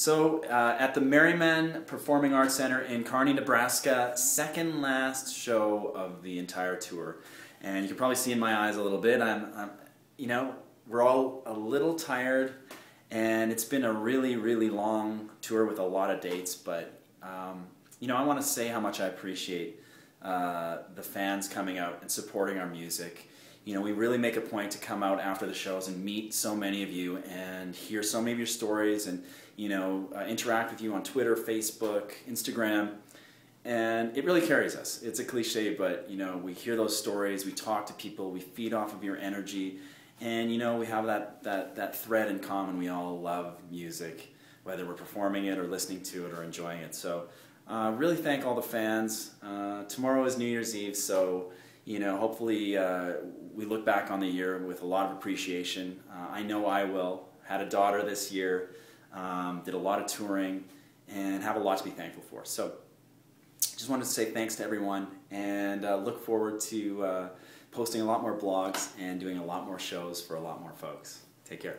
So uh, at the Merryman Performing Arts Center in Kearney, Nebraska, second last show of the entire tour, and you can probably see in my eyes a little bit. I'm, I'm you know, we're all a little tired, and it's been a really, really long tour with a lot of dates. But um, you know, I want to say how much I appreciate uh, the fans coming out and supporting our music you know, we really make a point to come out after the shows and meet so many of you and hear so many of your stories and, you know, uh, interact with you on Twitter, Facebook, Instagram. And it really carries us. It's a cliche, but, you know, we hear those stories, we talk to people, we feed off of your energy. And, you know, we have that, that, that thread in common. We all love music, whether we're performing it or listening to it or enjoying it. So, uh, really thank all the fans. Uh, tomorrow is New Year's Eve, so you know, hopefully uh, we look back on the year with a lot of appreciation. Uh, I know I will. Had a daughter this year, um, did a lot of touring, and have a lot to be thankful for. So, just wanted to say thanks to everyone, and uh, look forward to uh, posting a lot more blogs and doing a lot more shows for a lot more folks. Take care.